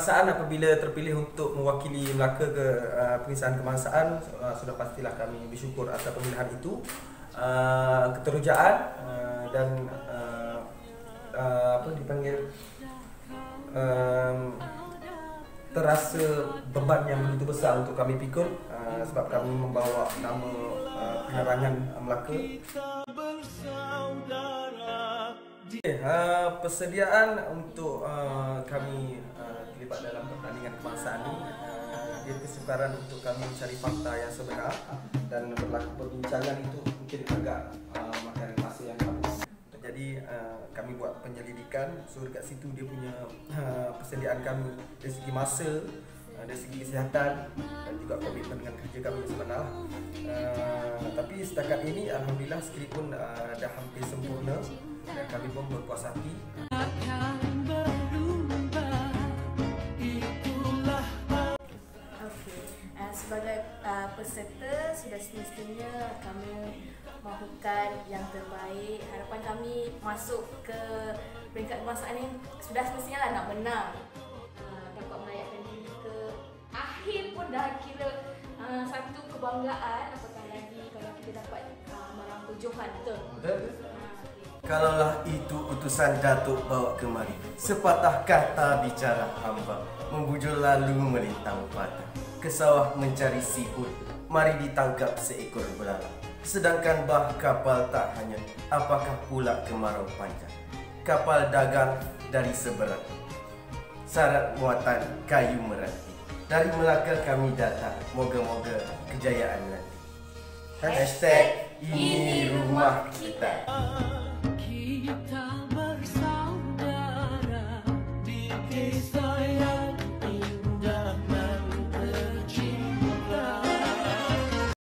Kebangsaan apabila terpilih untuk mewakili Melaka ke uh, pengisaan kebangsaan uh, sudah pastilah kami bersyukur atas pemilihan itu. Uh, keterujaan uh, dan uh, uh, apa dipanggil um, terasa beban yang begitu besar untuk kami pikul uh, sebab kami membawa nama uh, penerangan Melaka. Okay, uh, persediaan untuk uh, kami uh, terlibat dalam pertandingan kebangsaan ini uh, dia kesukaran untuk kami mencari fakta yang sebenar dan berlaku perbincangan itu mungkin agak uh, makan masa yang lama. Jadi uh, kami buat penyelidikan so dekat situ dia punya uh, persediaan kami dari segi masa uh, dari segi kesihatan dan juga komitmen dengan kerja kami yang sebenar. Uh, tapi setakat ini alhamdulillah skrip pun uh, dah hampir sempurna dan kami pun berpuas hati peserta sudah semestinya kami mahukan yang terbaik. Harapan kami masuk ke peringkat kebangsaan ini sudah semestinya lah nak menang. Uh, dapat melayakan diri ke akhir pun dah kira uh, satu kebanggaan apatah lagi kalau kita dapat uh, merangkul Johan betul. Betul. Uh, Kalaulah itu utusan Datuk bawa kemari Sepatah kata bicara hamba Membujur lalu melintang patah Ke sawah mencari siput Mari ditangkap seekor belalang Sedangkan bah kapal tak hanya. Apakah pula kemarau panjang? Kapal dagang dari seberang Syarat muatan kayu merati. Dari Melaka kami datang. Moga-moga kejayaan nanti. Hashtag ini rumah kita. Kita bersaudara di kisah